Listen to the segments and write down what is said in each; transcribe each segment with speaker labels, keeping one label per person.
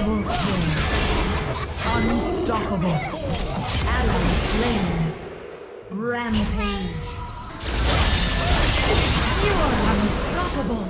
Speaker 1: Double kill. Unstoppable. Ally slain. Rampage. You are unstoppable.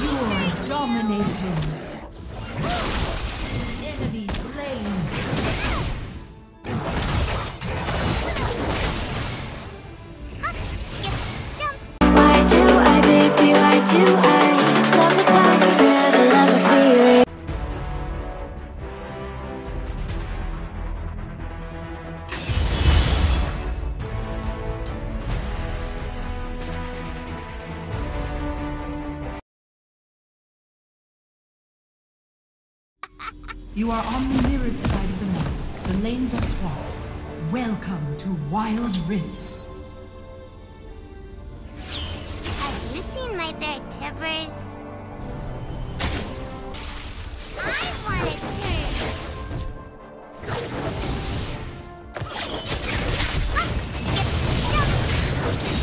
Speaker 1: You are dominating. You are on the mirrored side of the map. The lanes are swapped. Welcome to Wild Rift.
Speaker 2: Have you seen my bear Tibbers? I want a turn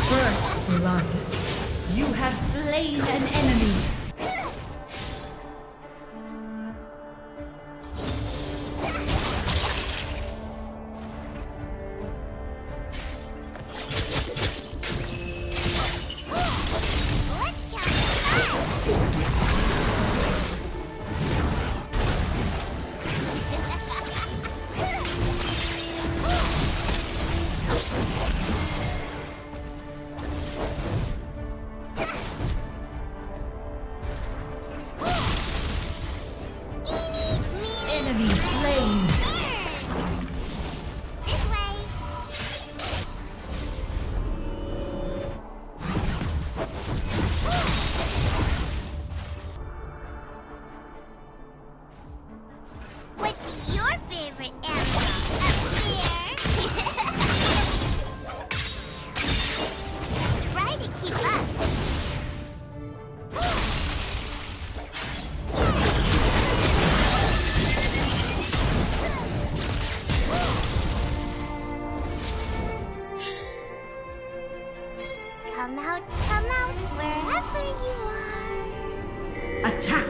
Speaker 1: First blood. You have slain an enemy.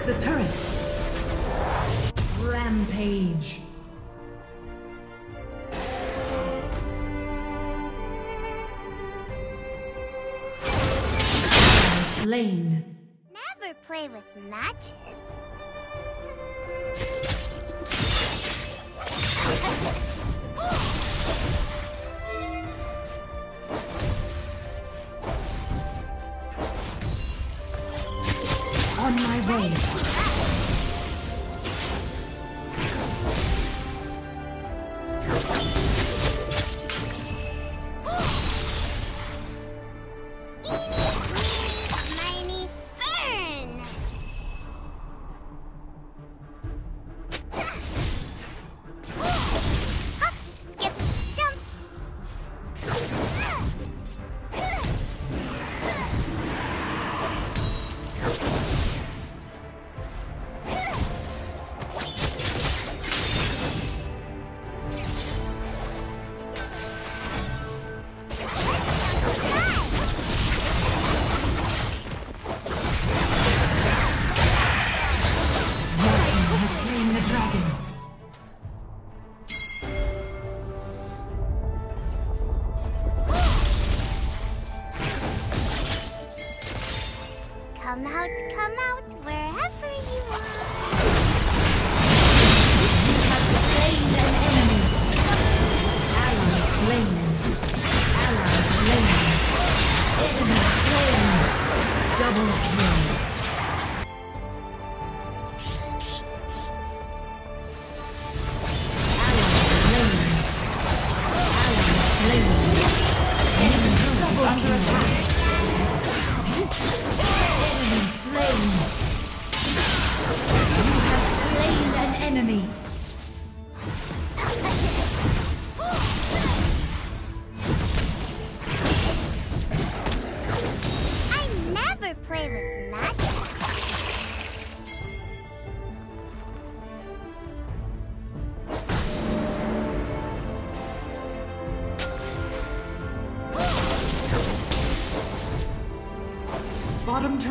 Speaker 1: The turret. Rampage. Slain.
Speaker 2: Never play with matches.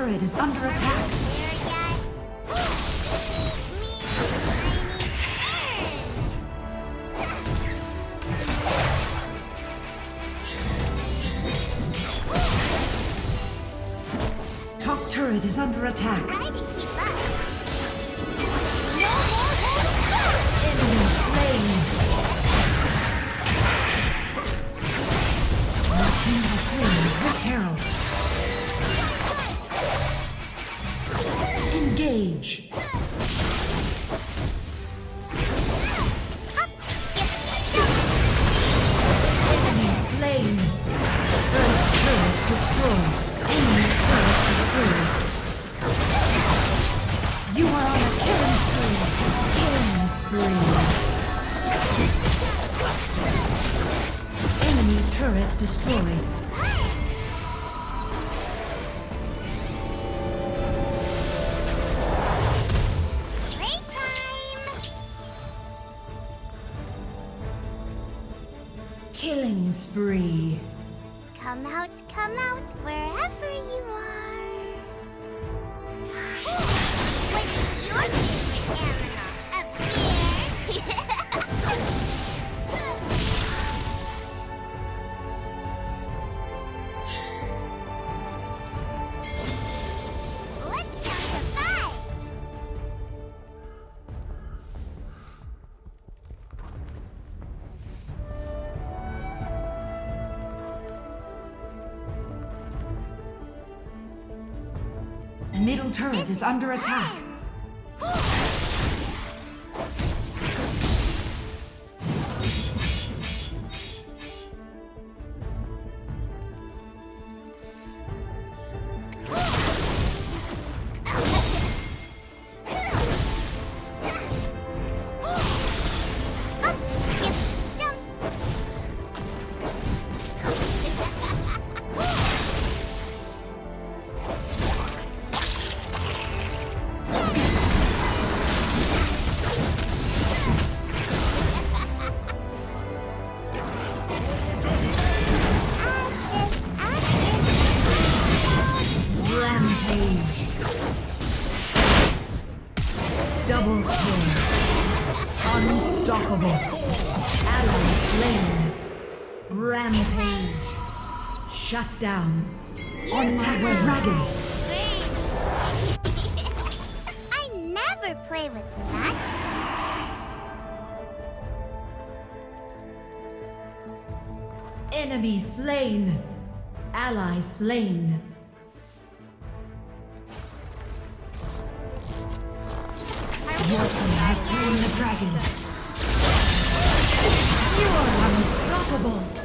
Speaker 1: turret is under attack.
Speaker 2: Top
Speaker 1: turret is under attack. middle turret is under attack. Double kill. Unstoppable. Ally slain. Rampage. Shut down. On my dragon.
Speaker 3: I never play with matches.
Speaker 1: Enemy slain. Ally slain. The dragons. You are unstoppable.